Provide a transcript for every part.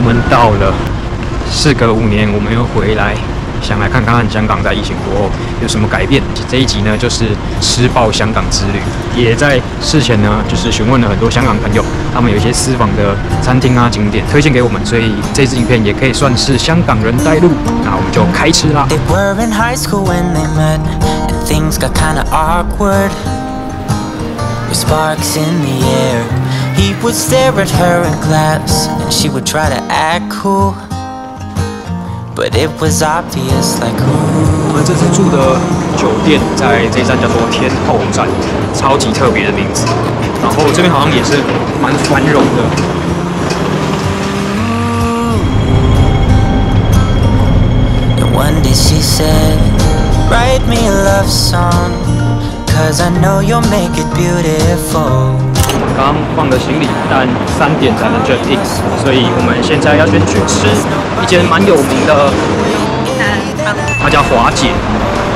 我们到了。事隔五年，我们又回来，想来看看香港在疫情过后有什么改变。这一集呢，就是吃爆香港之旅，也在事前呢，就是询问了很多香港朋友，他们有一些私房的餐厅啊、景点推荐给我们，所以这支影片也可以算是香港人带路。那我们就开吃啦。They were in high school when they met, and things got kinda awkward. With sparks in the air, he would stare at her in class, and she would try to act cool. But it was obvious, like, 我 ooh. 们这次住的酒店在这一站叫做天后站，超级特别的名字。然后这边好像也是蛮繁荣的。 And one day she said, Write me a love song, cause I know you'll make it beautiful. 刚放了行李，但三点才能 check in，所以我们现在要先去吃一间蛮有名的，它叫华姐，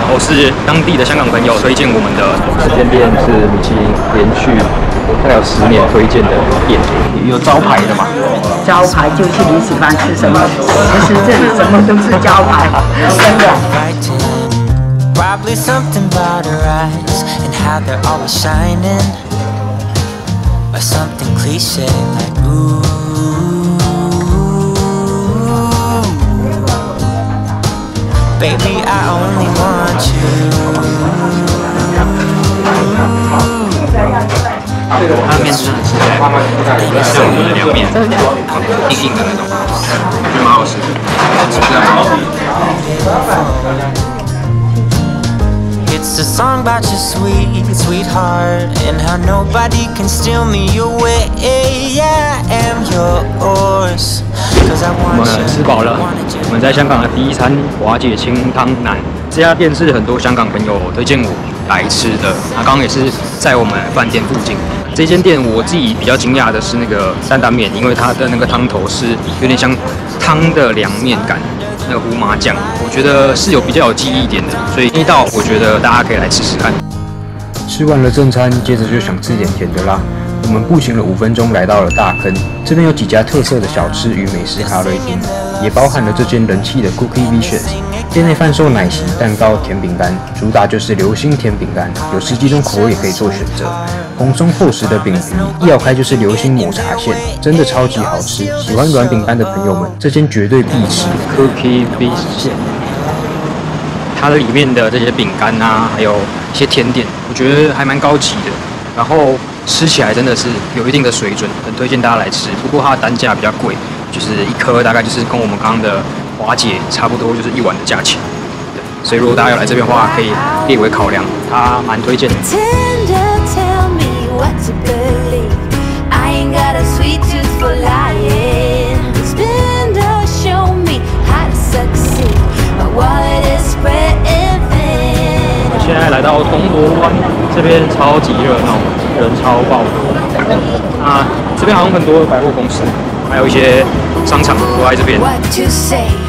然后是当地的香港朋友推荐我们的。这间店是米其林连续大概有十年推荐的店，有招牌的嘛？招牌就是你喜欢吃什么，其实这里什么都是招牌，真的。Or something cliche like, ooh. Baby, I only want you. 它的 It's a song about your sweet, sweetheart And how nobody can steal me away Yeah, I am yours Cause I 我们吃饱了我们在香港的第一餐华姐清汤腩，这家店是很多香港朋友推荐我来吃的，那刚刚也是在我们饭店附近。这间店我自己比较惊讶的是那个担担面，因为它的那个汤头是有点像汤的凉面感，那个胡麻酱，我觉得是有比较有记忆一点的，所以这一道我觉得大家可以来试试看。吃完了正餐，接着就想吃点甜的啦。我们步行了五分钟，来到了大坑。这边有几家特色的小吃与美食咖啡厅，也包含了这间人气的 Cookie Vision。店内贩售奶昔、蛋糕、甜饼干，主打就是流心甜饼干，有十几种口味可以做选择。蓬松厚实的饼皮，一咬开就是流心抹茶馅，真的超级好吃。喜欢软饼干的朋友们，这间绝对必吃 Cookie Vision。它的里面的这些饼干啊，还有一些甜点，我觉得还蛮高级的。然后吃起来真的是有一定的水准，很推荐大家来吃。不过它的单价比较贵，就是一颗大概就是跟我们刚刚的华姐差不多就是一晚的价钱。所以如果大家要来这边的话，可以列为考量，他蛮推荐的。现在来到铜锣湾，这边超级热闹，人超爆多。那这边好像很多百货公司，还有一些商场都在这边。What to say?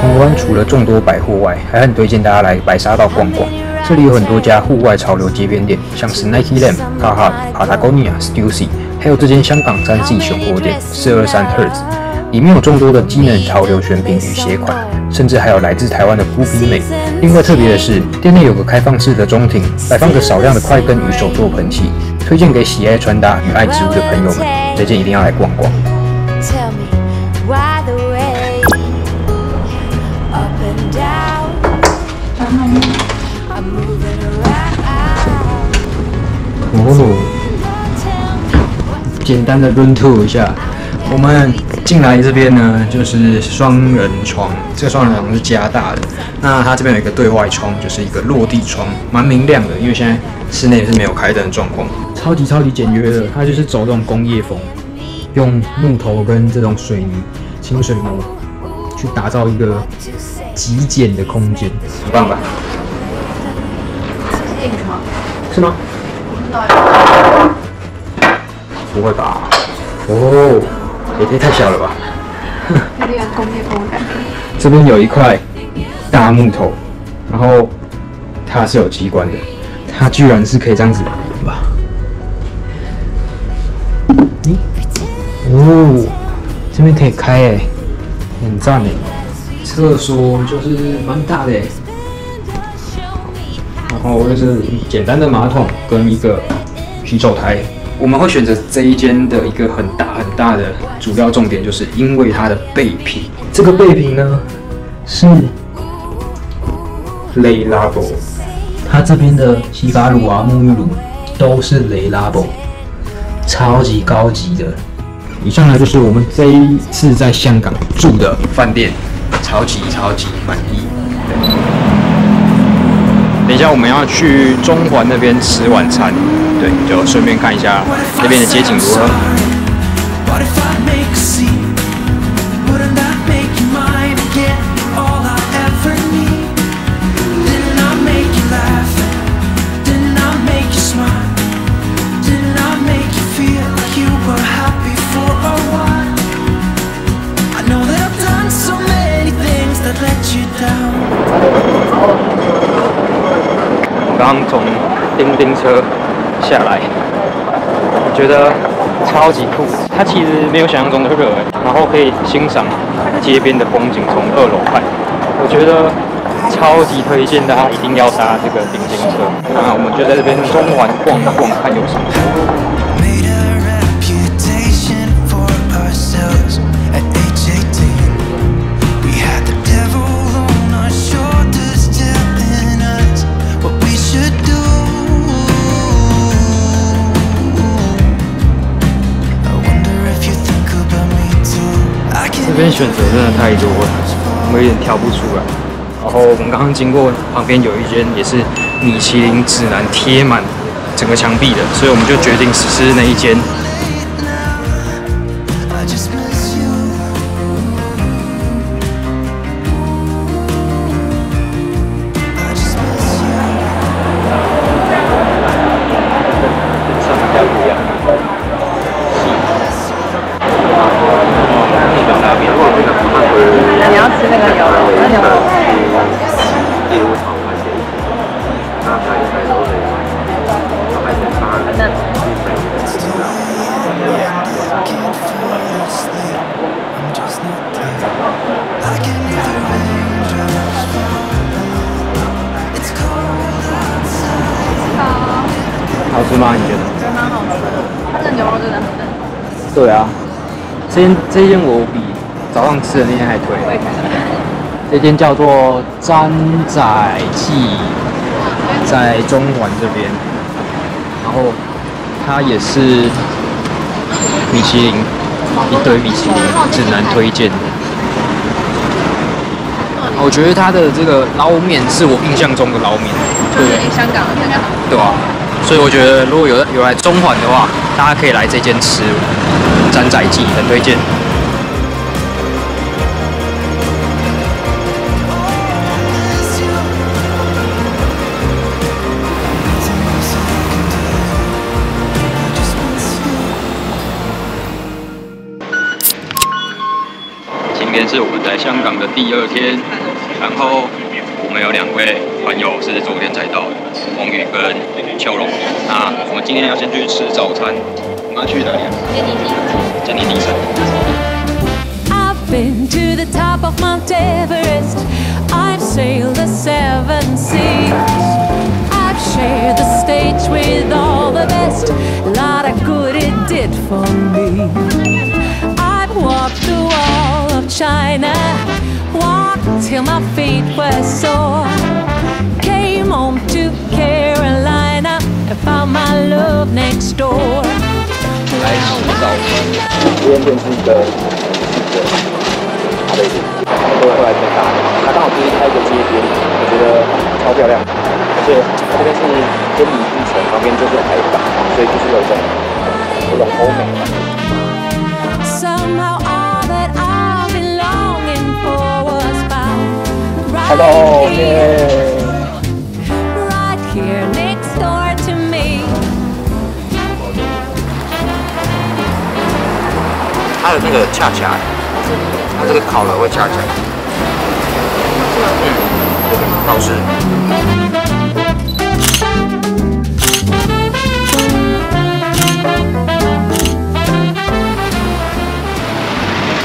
港湾除了众多百货外，还很推荐大家来白沙道逛逛。这里有很多家户外潮流街边店，像是 Nike Lam、Carhartt、Patagonia、Stussy，还有这间香港三 C 熊货店四二三 Hertz，里面有众多的机能潮流选品与鞋款，甚至还有来自台湾的孤品美。另外特别的是，店内有个开放式的中庭，摆放着少量的快根与手作喷漆，推荐给喜爱穿搭与爱植物的朋友们，这间一定要来逛逛。哦，简单的 run tour 一下。我们进来这边呢，就是双人床，这个双人床是加大的。那它这边有一个对外窗，就是一个落地窗，蛮明亮的，因为现在室内是没有开灯的状况。超级超级简约的，它就是走这种工业风，用木头跟这种水泥、清水膜去打造一个极简的空间，很棒吧？是吗？不会吧？哦，也也太小了吧？这边有一块大木头，然后它是有机关的，它居然是可以这样子吧？咦，哦，这边可以开诶，很赞诶。厕所就是蛮大的诶，然后就是简单的马桶跟一个洗手台。我们会选择这一间的一个很大很大的主要重点，就是因为它的备品。这个备品呢是 Le Labo，它这边的洗发乳啊、沐浴乳都是 Le Labo，超级高级的。以上呢就是我们这一次在香港住的饭店，超级超级满意。等一下我们要去中环那边吃晚餐，对，就顺便看一下那边的街景如何。觉得超级酷。它其实没有想象中的热，然后可以欣赏街边的风景，从二楼看。我觉得超级推荐大家一定要搭这个顶尖车。那我们就在这边中环逛一逛，看有什么。这边选择真的太多了，我们有点挑不出来。然后我们刚刚经过旁边有一间也是米其林指南贴满整个墙壁的，所以我们就决定试试那一间。吃吗？你觉得？真蛮好吃的，它的牛肉真的很嫩。对啊，这间这间我比早上吃的那间还推。这间叫做詹仔记，在中环这边，然后它也是米其林一堆米其林指南推荐的。我觉得它的这个捞面是我印象中的捞面，就是香港的那个。对吧、所以我觉得如果有有来中环的话，大家可以来这间吃詹仔记，很推荐。今天是我们在香港的第二天，然后我们有两位朋友是昨天才到的，红宇跟秋龙。那我们今天要先去吃早餐，我们要去哪里啊？坚尼迪城。I've been to the top of Mount Everest. I've sailed the seven seas. I've shared the stage with all the best. A lot of good it did for me. I've walked the wall of China. Walked till my feet were sore. Found my love next door. 来吃早餐。这间店是一个一个茶杯店，他们都会来这边打的。它刚好就是开一个街边，我觉得超漂亮。而且它这边是坚尼地城旁边就是海港，所以就是有一种有一种欧美感。Somehow all that 它的那个恰恰它这个烤了会恰恰。嗯，好吃。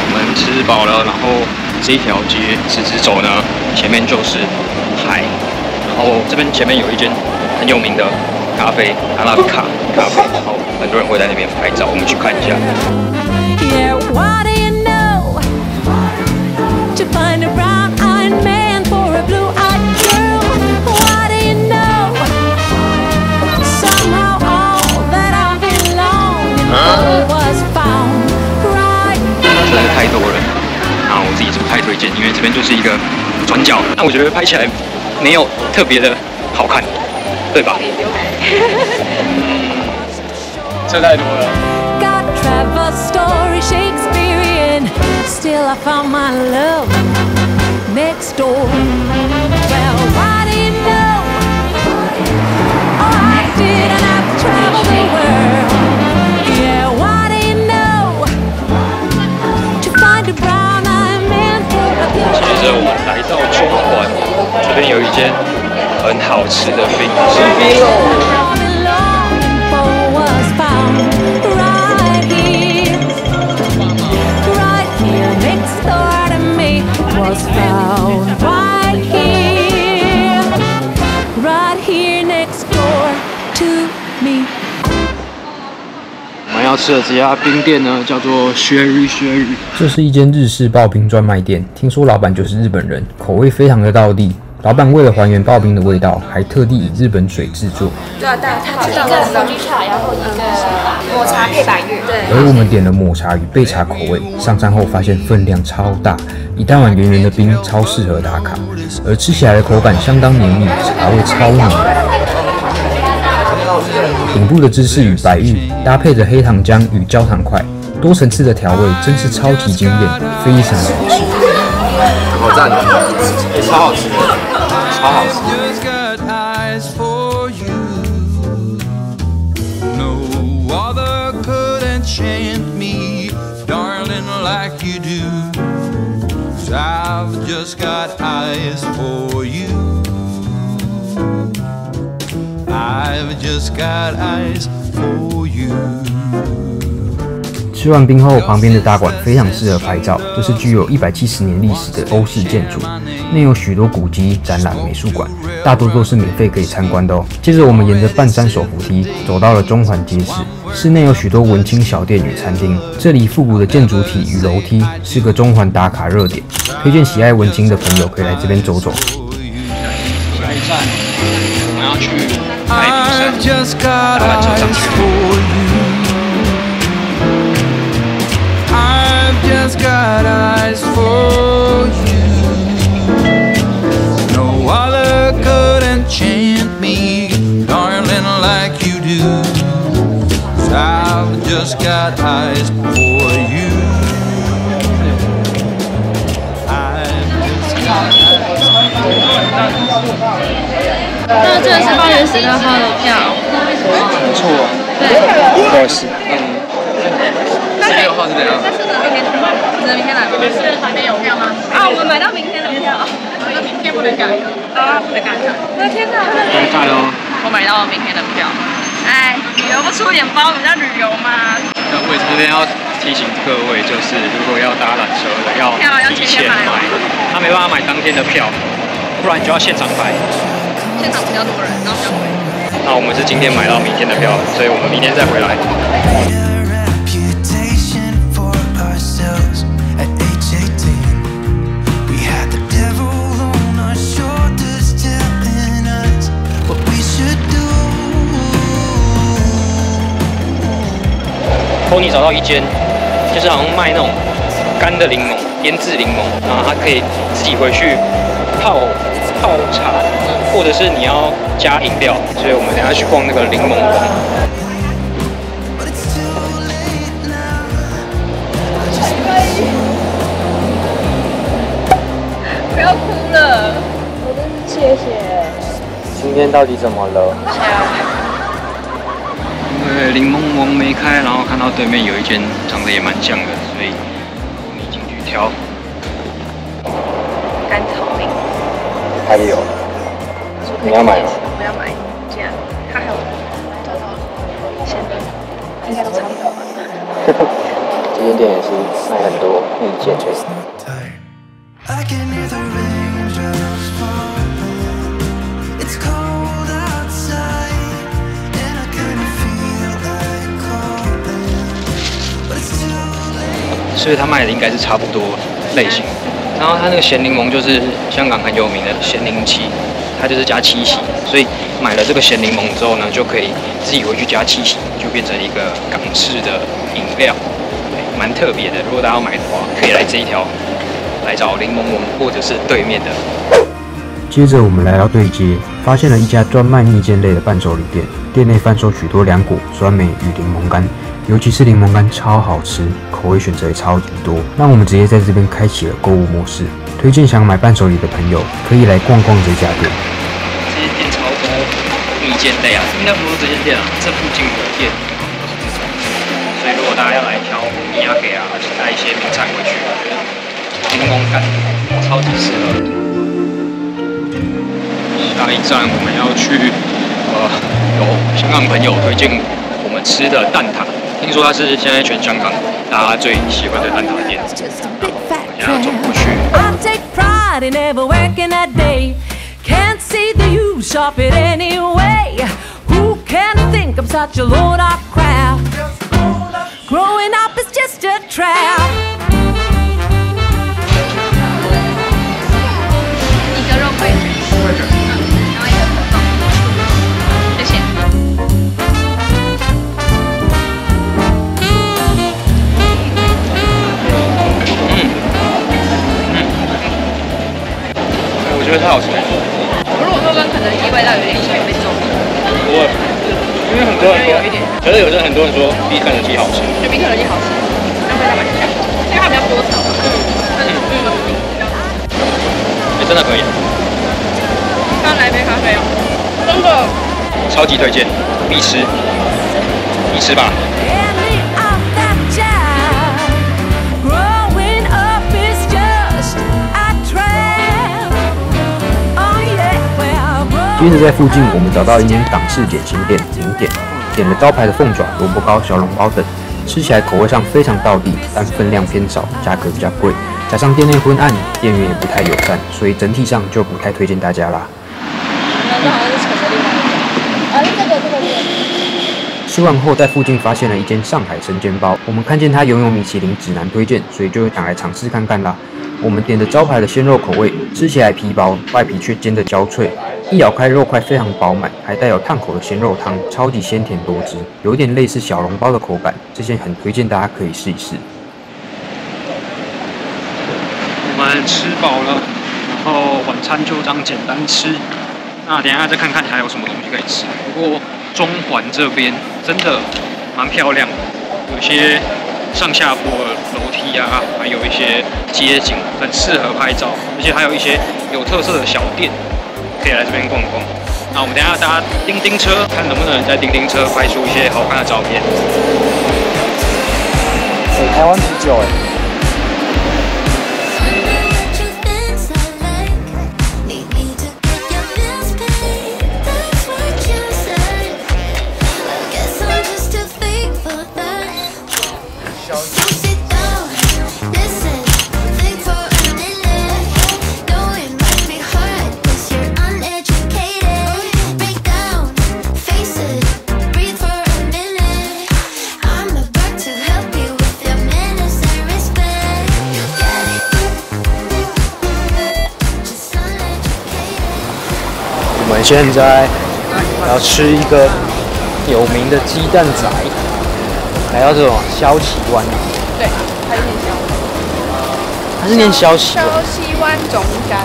我们吃饱了，然后这一条街直直走呢，前面就是海，然后这边前面有一间很有名的咖啡，阿拉比卡咖啡，然后很多人会在那边拍照，我们去看一下。Yeah, what do you know? To find a brown-eyed man for a blue-eyed girl. What do you know? Somehow all that I've been longing for was found right 真的太多了，那我自己是不太推荐，因为这边就是一个转角，那我觉得拍起来没有特别的好看，对吧？这太多了。Still, I found my love next door. Well, why do you know? Oh, I didn't have to travel the world. Yeah, why do you know? To find a brown-eyed man for a 接着我们来到中环，这边有一间很好吃的冰吃的这家冰店呢，叫做 Sherry Sherry。这是一间日式刨冰专卖店，听说老板就是日本人，口味非常的道地。老板为了还原刨冰的味道，还特地以日本水制作。对啊，但它一个红绿茶，然后一个抹茶配白玉。对，而我们点了抹茶与焙茶口味，上餐后发现分量超大，一大碗圆圆的冰超适合打卡，而吃起来的口感相当绵密，茶味超浓。顶部的芝士与白玉搭配着黑糖浆与焦糖块，多层次的调味真是超级惊艳，非常好吃。好赞，超好吃，超好吃。I've just got eyes for you. 吃完冰后，旁边的大馆非常适合拍照。这是具有一百七十年历史的欧式建筑，内有许多古迹、展览、美术馆，大多都是免费可以参观的哦。接着，我们沿着半山手扶梯走到了中环街市，室内有许多文青小店与餐厅。这里复古的建筑体与楼梯是个中环打卡热点，推荐喜爱文青的朋友可以来这边走走。下一站 I've just got eyes for you. I've just got eyes for you. No other could enchant me, darling, like you do. I've just got eyes for you. I've just got eyes for you. 那这个是八月十六号的票，不错，对，不好意思，嗯，十六号是怎样？只能明天来吗？是还没有票吗？啊，我们买到明天的票，那明天不能改啊，不能改那天哪！很快哦。我买到明天的票，哎，旅游不出点包，人家旅游吗。那我这边要提醒各位，就是如果要搭缆车的，要提前买，他没办法买当天的票，不然你就要现场买。现场比较多人，然后那我们是今天买到明天的票，所以我们明天再回来。Tony 找到一间，就是好像卖那种干的柠檬，腌制柠檬，然后他可以自己回去泡泡茶，或者是你要加饮料，所以我们等下去逛那个柠檬馆。But it's too late now. Just 不要哭了，今天到底怎么了？因为柠檬王没开，然后看到对面有一间长得也蛮像的，所以你进去挑。哪里有？你要买吗？我要买，这样，它还有找到现在应该都差不多吧。这间店也是卖很多意见吹。I can hear the raindrops falling. It's cold outside, and I kinda feel like calling, but it's too late. 所以他卖的应该是差不多类型。然后它那个咸柠檬就是香港很有名的咸柠七，它就是加七喜，所以买了这个咸柠檬之后呢，就可以自己回去加七喜，就变成一个港式的饮料，蛮特别的。如果大家要买的话，可以来这一条来找柠檬檬，或者是对面的接着我们来到对街，发现了一家专卖蜜饯类的伴手礼店，店内贩售许多凉果、酸梅与柠檬干，尤其是柠檬干超好吃，口味选择也超级多。那我们直接在这边开启了购物模式，推荐想买伴手礼的朋友可以来逛逛这家店。这间店超多蜜饯类啊，应该不是这间店啊，这附近的店。所以如果大家要来挑米亚给啊，带一些名产回去，我觉得柠檬干超级适合。下一站我们要去，呃，有香港朋友推荐我们吃的蛋挞，听说它是现在全香港大家最喜欢的蛋挞店。Just a big fat 等一下走 tramp. 过去。I take pride in never working up is just a trap. 为很多人说，可是有的很多人说比肯德基好吃。就比肯德基好吃，那味道蛮像，因为它比较多层嘛。嗯嗯嗯。哎，真的可以，刚来杯咖啡哦，真的。超级推荐，必吃，必吃吧。接着在附近，我们找到一间港式点心店零点，点了招牌的凤爪、萝卜糕、小笼包等，吃起来口味上非常到地，但分量偏少，价格比较贵，加上店内昏暗，店员也不太友善，所以整体上就不太推荐大家啦。吃完后，在附近发现了一间上海生煎包，我们看见它拥有米其林指南推荐，所以就想来尝试看看啦。我们点的招牌的鲜肉口味，吃起来皮薄，外皮却煎得焦脆，一咬开肉块非常饱满，还带有烫口的鲜肉汤，超级鲜甜多汁，有点类似小笼包的口感，这些很推荐大家可以试一试。我们吃饱了，然后晚餐就这样简单吃。那等下再看看还有什么东西可以吃。不过中环这边真的蛮漂亮的，有些上下坡的楼梯啊，还有一些街景，很适合拍照，而且还有一些有特色的小店，可以来这边逛逛。那我们等一下搭叮叮车，看能不能在叮叮车拍出一些好看的照片。台湾啤酒哎。现在要吃一个有名的鸡蛋仔，来到这种消息湾，对，还是念它是念消息消息湾总干。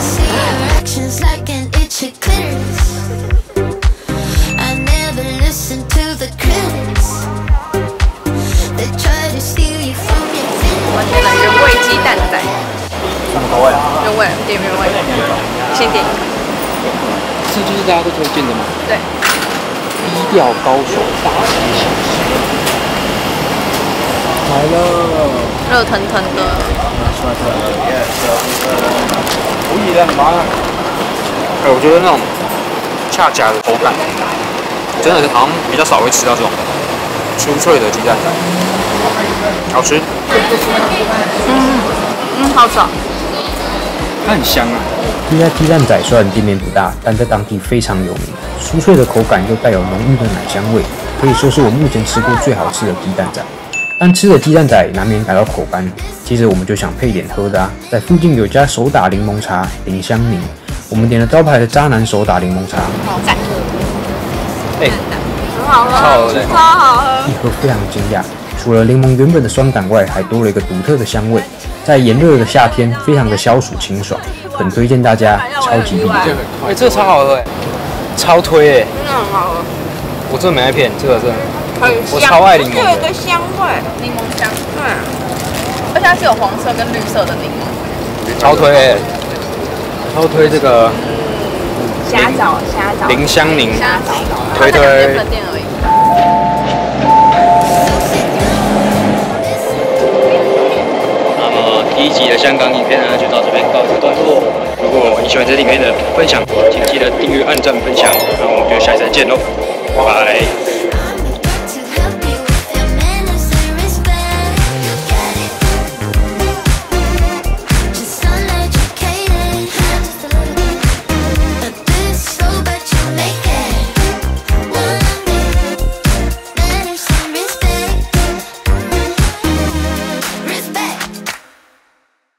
See your actions like an itchy clitoris. I never listen to the critics. They try to steal you from your 我点了原味鸡蛋仔，什么口味啊？原味点原味，先点。这就是大家都推荐的吗？对，低调高手大师小吃来了，热腾腾的。拿出来看。以的吗？哎，我觉得那种恰恰的口感，真的是好像比较少会吃到这种酥脆的鸡蛋仔，好吃。嗯，好爽。它很香啊。这家鸡蛋仔虽然店面不大，但在当地非常有名，酥脆的口感又带有浓郁的奶香味，可以说是我目前吃过最好吃的鸡蛋仔。但吃的鸡蛋仔难免感到口干，接着我们就想配点喝的啊，在附近有家手打柠檬茶林香柠，我们点了招牌的渣男手打柠檬茶，好赞。哎，很好喝，超好喝超好喝。一喝非常惊讶，除了柠檬原本的酸感外，还多了一个独特的香味，在炎热的夏天非常的消暑清爽，很推荐大家，超级必点。哎，这个超好喝哎，超推哎，真的很好喝，我真的没在骗，这个真的。很我香，超爱柠檬有一个香味，柠檬香。对，而且它是有黄色跟绿色的柠檬。超推哎，超推这个虾枣，虾枣，林香柠，虾枣，推推第一集的香港影片呢，就到这边告一段落。如果你喜欢这里面的分享，请记得订阅、按赞、分享。那我们就下期再见喽，拜拜。